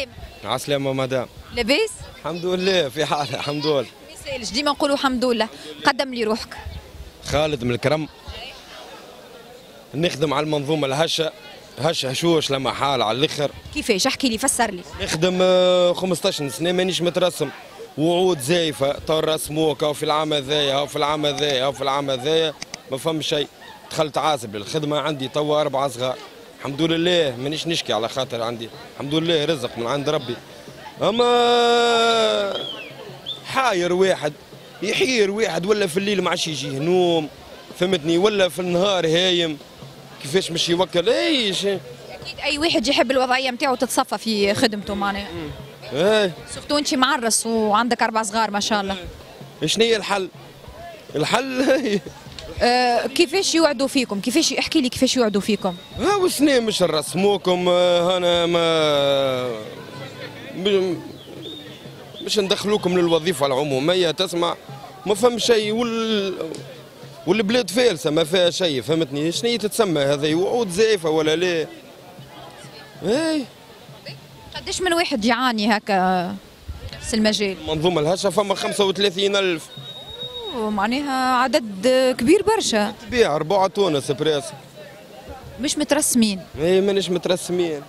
عسلامة عسلامة مدام لاباس؟ الحمد لله في حالة الحمد لله. ما يسالش ديما نقولوا الحمد لله. قدم لي روحك. خالد من الكرم. نخدم على المنظومة الهشة. هشة هشوش لما حال على الأخر. كيفاش؟ احكي لي فسر لي. نخدم آه، 15 سنة مانيش مترسم. وعود زايفة تو رسموك أو في العام هذايا أو في العام هذايا أو في العام هذايا. ما فهم شيء. دخلت عازب للخدمة عندي توا أربعة صغار. الحمد لله مانيش نشكي على خاطر عندي. الحمد لله رزق من عند ربي. أما حاير واحد يحير واحد ولا في الليل ما عادش يجيه نوم فهمتني؟ ولا في النهار هايم كيفاش مش يوكل؟ إيش؟ أكيد أي واحد يحب الوضعية نتاعو تتصفى في خدمته معناها. إيه. surtout أنت معرس وعندك أربع صغار ما شاء الله. شنو هي الحل؟ الحل؟ أه كيفاش يوعدوا فيكم؟ كيفاش احكي لي كيفاش يوعدوا فيكم؟ ها وسنين مش نرسموكم آه، هنا ما م- مش ندخلوكم للوظيفة العمومية تسمع ما فهم شيء وال والبلاد فالسة ما فيها شيء فهمتني؟ شنو تتسمى هذه؟ وعود زايفة ولا لا؟ اي قداش من واحد يعاني هكا في المجال؟ منظومة الهشة فما 35 ألف معناها عدد كبير برشا. تبيع ربع تونس بريس. مش مترسمين. اي مانيش مترسمين.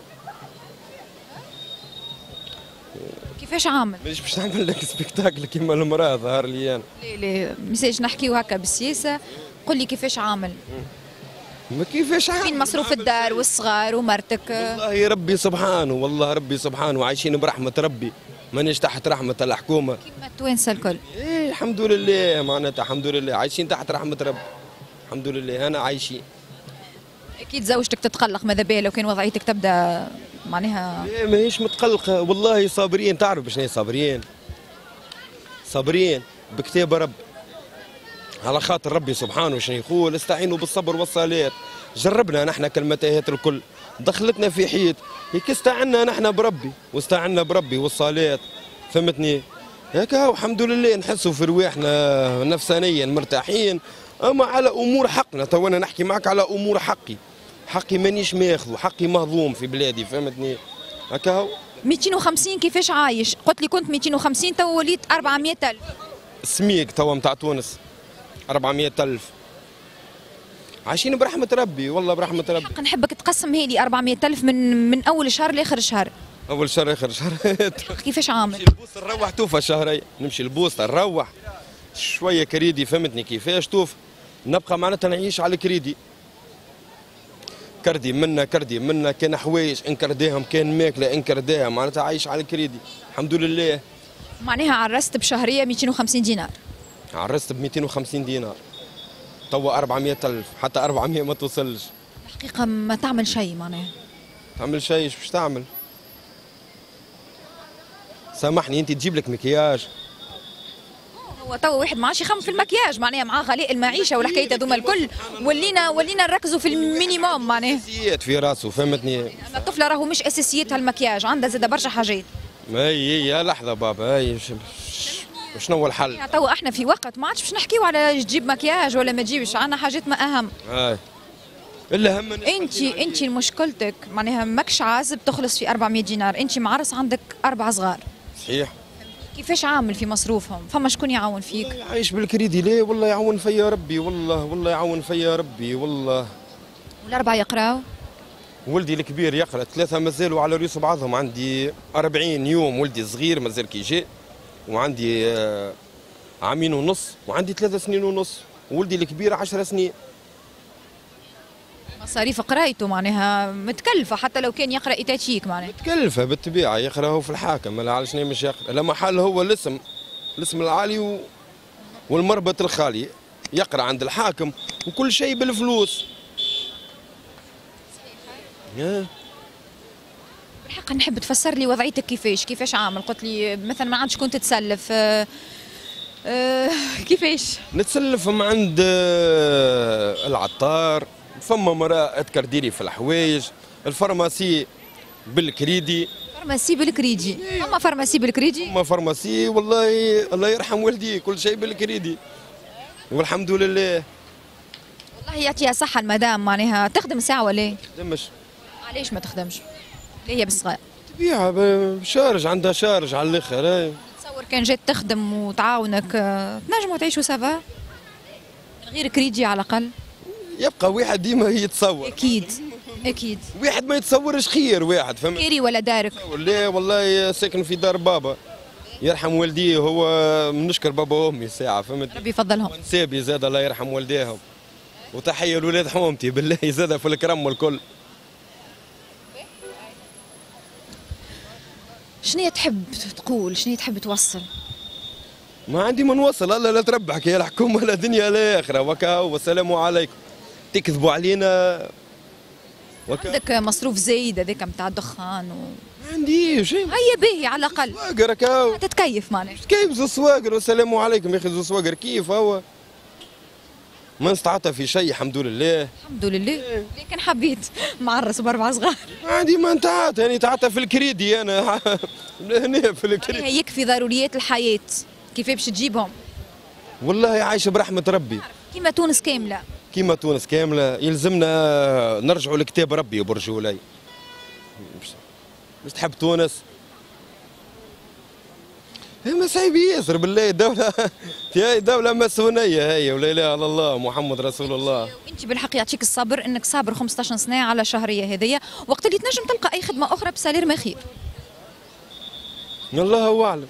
كيفاش عامل؟ مانيش باش نعمل لك spectacle كيما المرأة ظهر لي أنا. ليه ليه message نحكيو هكا بالسياسة. قل لي كيفاش عامل؟ ما كيفاش عامل؟ فين مصروف الدار والصغار ومرتك؟ والله ربي سبحانه والله ربي سبحانه عايشين برحمة ربي. مانيش تحت رحمة الحكومة. كيما التوانسه الكل. إيه الحمد لله معناتها الحمد لله عايشين تحت رحمة ربي الحمد لله أنا عايشين أكيد زوجتك تتقلق ماذا بها لو كان وضعيتك تبدأ معناها؟ إيه ماهيش متقلقة والله صابرين. تعرف هي صابرين؟ صابرين. بكتاب رب. على خاطر ربي سبحانه شنو يقول؟ استعينوا بالصبر والصلاة جربنا نحن كالمتاهات الكل. دخلتنا في حيط. هيك استعنا نحن بربي. واستعنا بربي والصلاة فهمتني؟ هيك هاو الحمد لله نحسوا في رواحنا نفسانيا مرتاحين. أما على أمور حقنا تو أنا نحكي معك على أمور حقي. حقي مانيش ماخذه حقي مهضوم في بلادي فهمتني؟ هكا هو 250 كيفاش عايش؟ قلت لي كنت 250 تو وليت 400 ألف. سميك توا متاع تونس 400 ألف. عايشين برحمة ربي والله برحمة ربي. حق نحبك تقسم هيلي 400 ألف من من أول شهر لآخر شهر. أول شهر آخر شهر كيفاش عامل؟ نمشي البوسطة نروح توفى شهرين نمشي البوسطة نروح. شوية كريدي فهمتني كيفاش توف نبقى معناتها نعيش على الكريدي كردي منا كردي منا. كان حوايج انكرداهم كان ماكلة انكرداها معناتها عايش على الكريدي الحمد لله. معناها عرست بشهرية 250 دينار. عرست ب 250 دينار. توا 400 ألف حتى 400 ما توصلش. الحقيقة ما تعمل شيء معناها. تعمل شيء باش تعمل؟ سامحني انت تجيب لك مكياج. هو تو واحد ما عادش يخمم في المكياج معناها مع غلاء المعيشة والحكاية هذوما الكل. ولينا ولينا نركزوا في ال minimum معناها. أساسيات في راسه فهمتني؟ الطفلة راهو مش اساسيتها المكياج عندها زاد برشا حاجات. هي هي لحظة بابا ش- شنو هو الحل؟ يعني تو إحنا في وقت ما عادش باش نحكيو على تجيب مكياج ولا ما تجيبش عندنا حاجات ما أهم. هاي إلا هم انت انت مشكلتك معناها ماكش عازب تخلص في 400 دينار انت معرس عندك أربع صغار. صحيح. كيفاش عامل في مصروفهم؟ فما شكون يعاون فيك؟ عايش بالكريدي ليه؟ والله يعاون فيا ربي والله والله يعاون فيا ربي والله. والأربعة يقراو؟ ولدي الكبير يقرأ ثلاثة مازالوا على رؤوس بعضهم عندي 40 يوم ولدي الصغير مازال كي جاء وعندي آه، عامين ونص وعندي ثلاثة سنين ونص. وولدي الكبير 10 سنين. مصاريف قرايته معناها متكلفة حتى لو كان يقرأ ايتاتشيك معناها. متكلفة بالطبيعة يقرا هو في الحاكم لا على شنو مش يقرأ. لا محل هو الاسم الاسم العالي و... والمربط الخالي يقرأ عند الحاكم وكل شيء بالفلوس. بالحق نحب تفسر لي وضعيتك كيفاش؟ كيفاش عامل؟ قلت لي مثلا ما عادش كنت تسلف. آه، آه، كيفاش؟ نتسلف من عند آه، العطار. فما مرأة تكرديلي في الحوايج ال pharmacie بال crédit. pharmacie بال crédit. أما pharmacie بال crédit؟ فما pharmacie والله الله يرحم والدي كل شيء بالكريدي. والحمد لله. والله يعطيها صحة المدام معناها تخدم ساعة ولا؟ إيه؟ دمش علاش ما تخدمش؟ ليه هي بالصغار ب- charge عندها charge على الآخر اي تصور كان جات تخدم وتعاونك آه، تنجموا تعيشوا ça va؟ غير كريدي على الأقل؟ يبقى واحد ديما يتصور. أكيد أكيد. واحد ما يتصورش خير واحد فهمت؟ كيري ولا دارك؟ لا والله ساكن في دار بابا. يرحم والديه هو نشكر بابا وأمي ساعة فهمت؟ ربي يفضلهم. ونسابي زاد الله يرحم والديهم. وتحية لولاد حومتي بالله زاد في الكرم والكل. شنو تحب تقول؟ شنو تحب توصل؟ ما عندي ما نوصل الله لا تربحك يا الحكومة لا دنيا لا آخرة. وكا والسلام عليكم. تكذبوا علينا. وكا عندك مصروف زايد هذاك نتاع الدخان و... ما عندي شيء. هيا باهي على الأقل. سواقر كاو تتكيف معناها. كيف زو سواقر والسلام عليكم يا أخي زو سواقر كيف هو؟ ما نستعطى في شيء الحمد لله. الحمد لله. لكن حبيت؟ معرس باربع صغار. عندي ما نتعاطى يعني تعاطى في الكريدي أنا. هنا في الكريدي. هي يكفي ضروريات الحياة. كيف باش تجيبهم؟ والله عايشه برحمة ربي. كيما تونس كاملة. كيما تونس كاملة يلزمنا نرجعوا لكتاب ربي برجولي مش تحب تونس؟ ما صعيب ياسر بالله دولة هي دولة ماسونية هي ولا إله إلا الله محمد رسول الله. انت بالحق يعطيك الصبر إنك صابر 15 سنة على شهرية هذيا وقت اللي تنجم تلقى أي خدمة أخرى بسالير ما خير الله أعلم.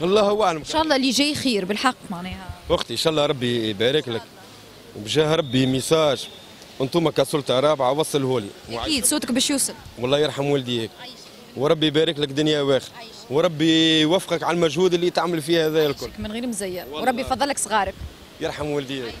الله أعلم. إن شاء الله اللي جاي خير بالحق معناها. أختي إن شاء الله ربي يبارك لك. وبجاه ربي ميساج. أنتم كسلطة رابعة وصله لي. أكيد صوتك باش يوصل. والله يرحم والديك وربي يبارك لك دنيا واخر وربي يوفقك على المجهود اللي تعمل فيه هذا الكل. من غير مزية. وربي يفضلك صغارك. يرحم والديك